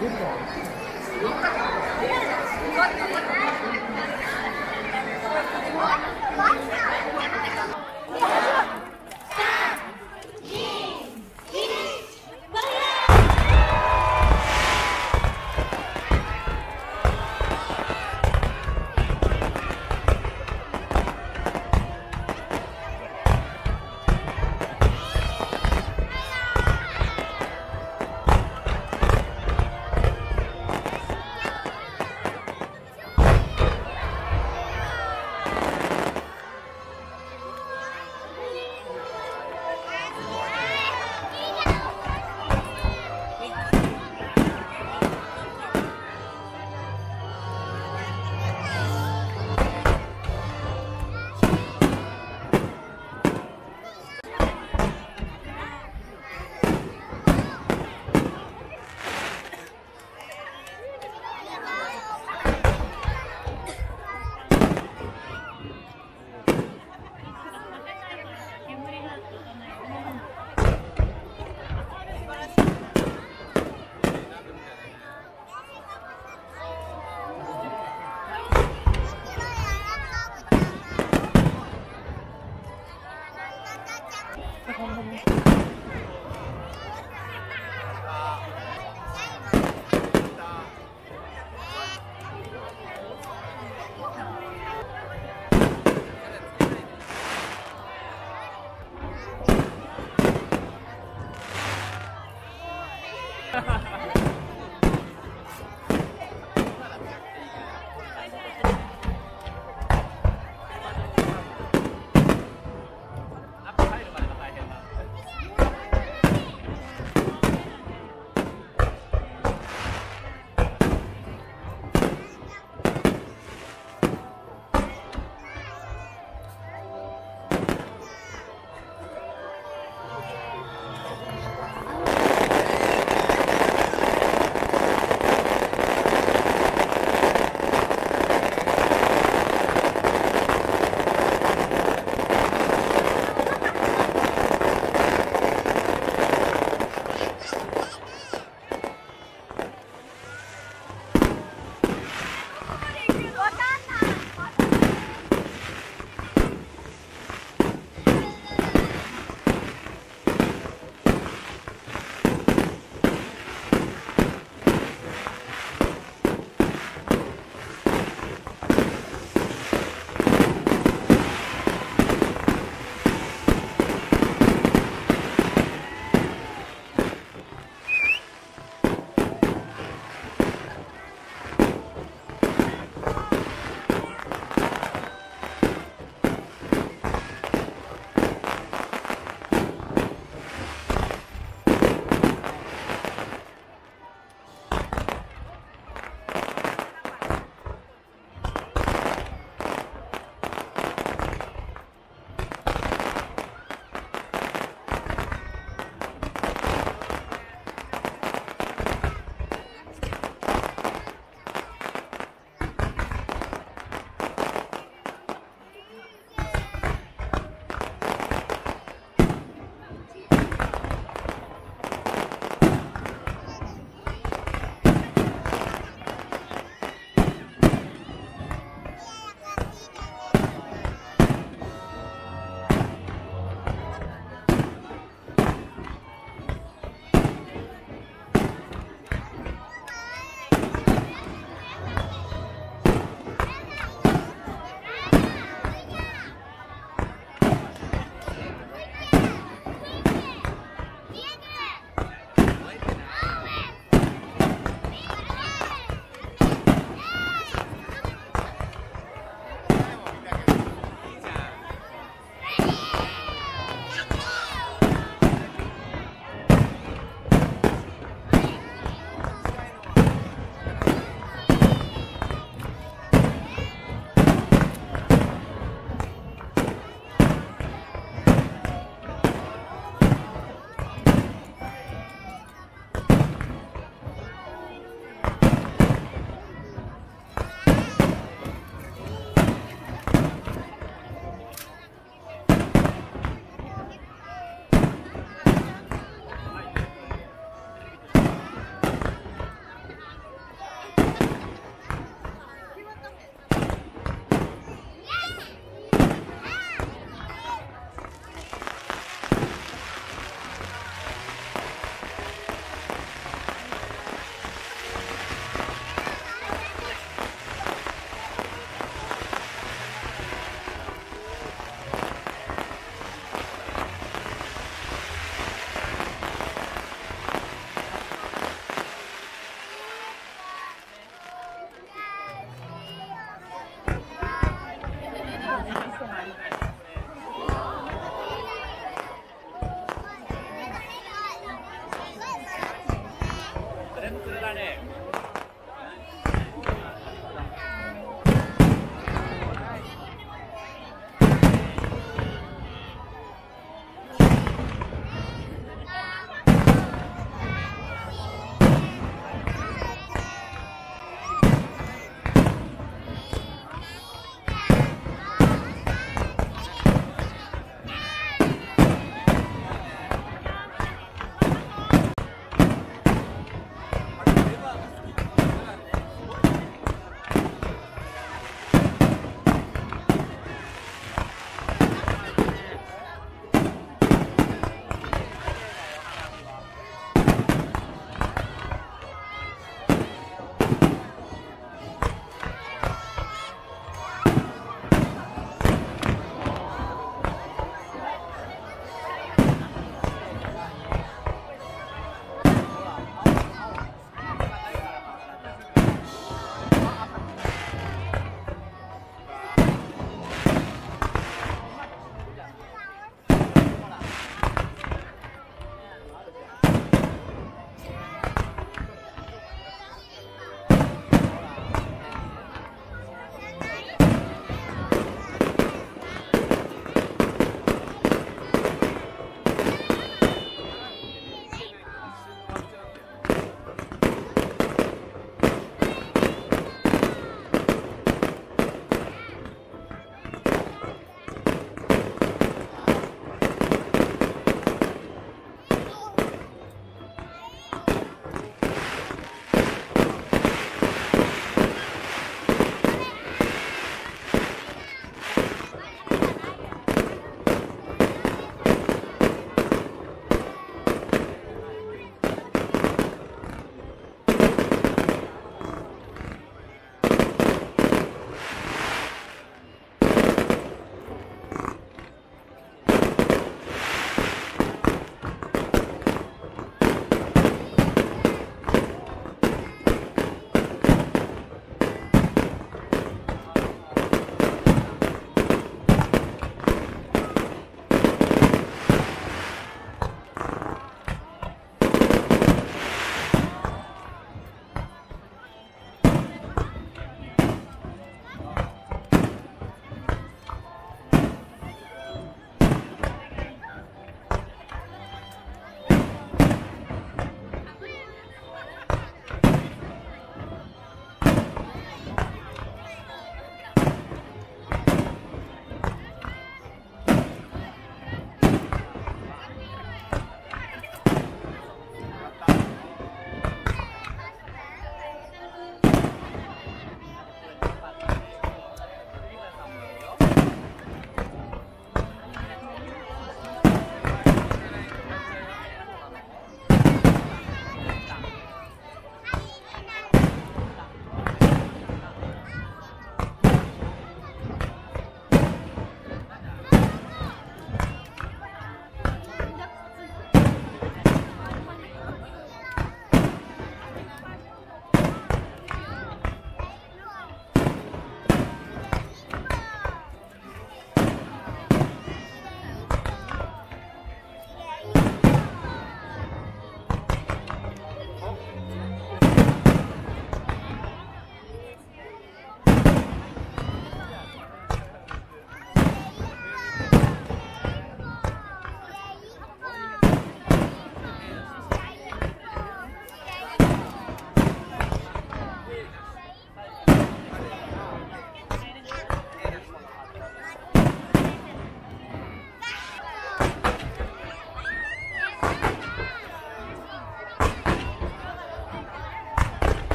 出るか。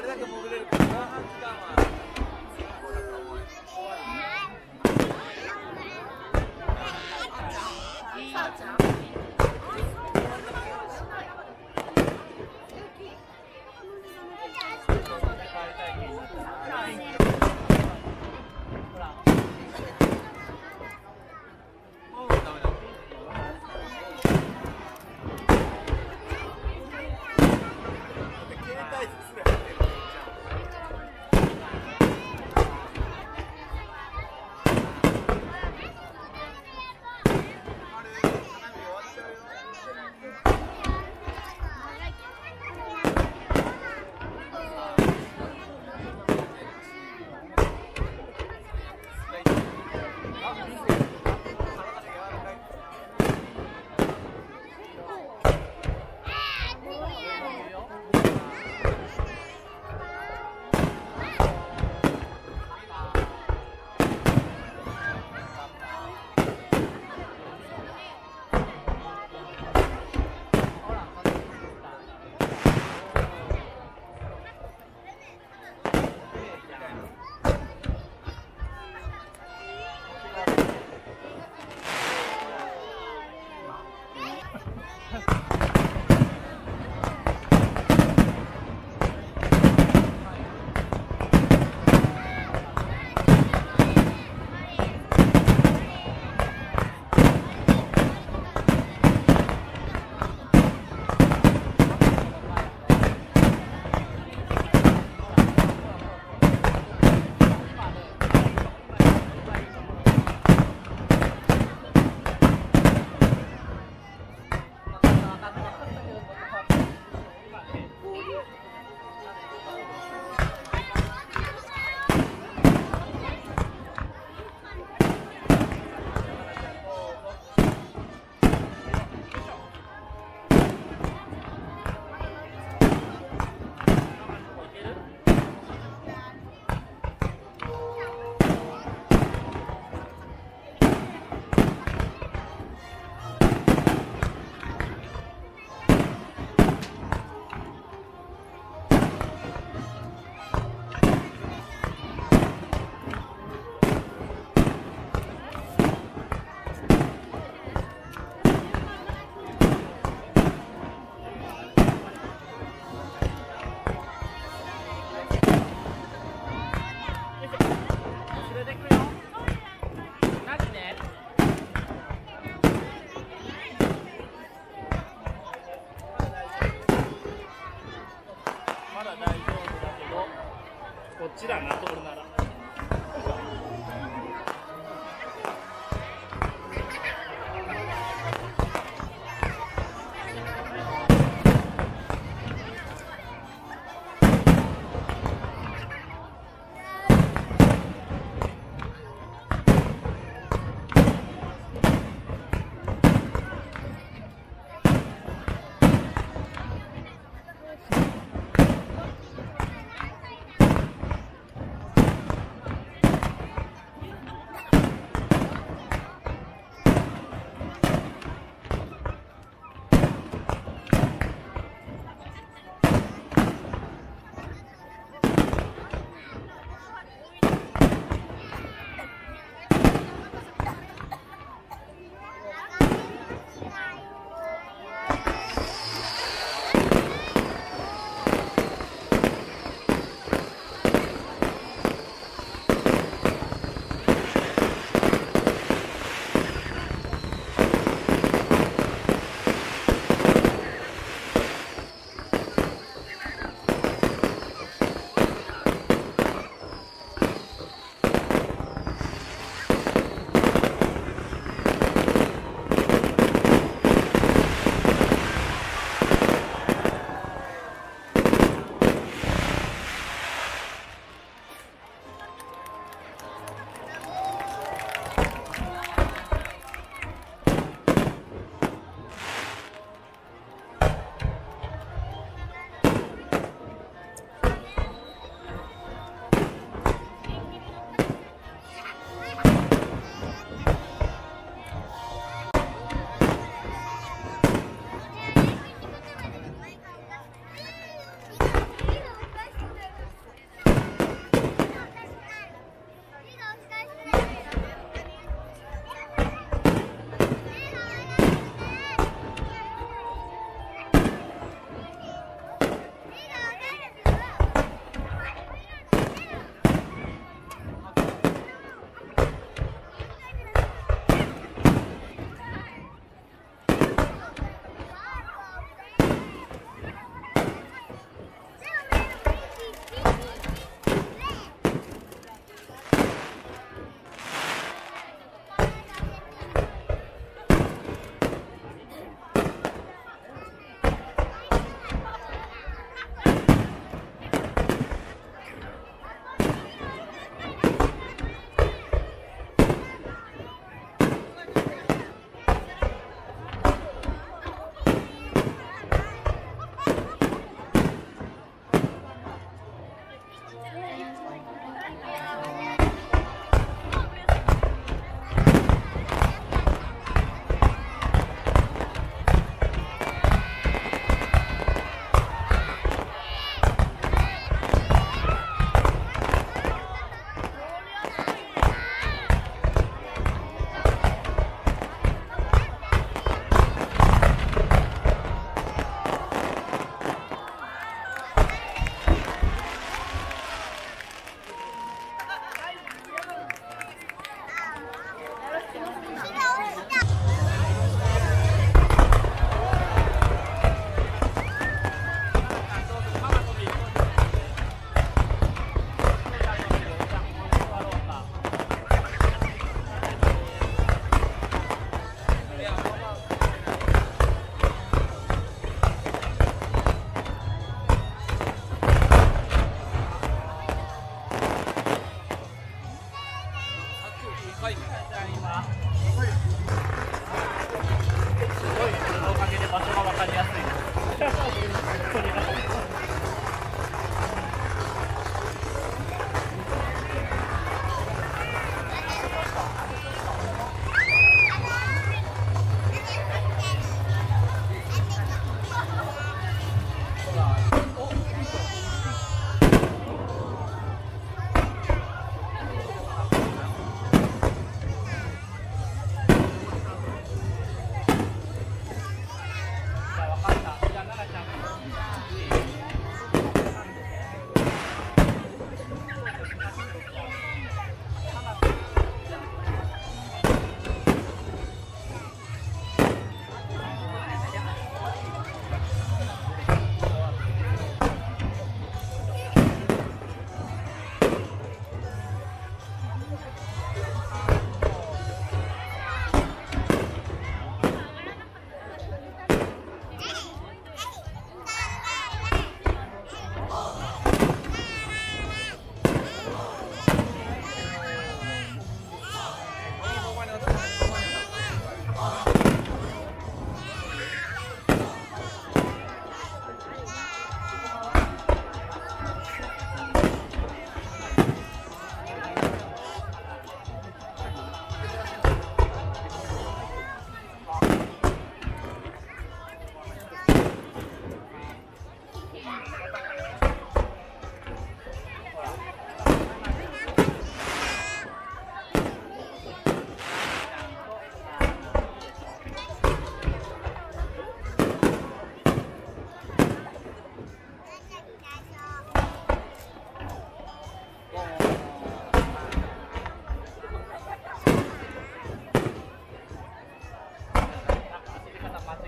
guarda, como que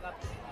があって。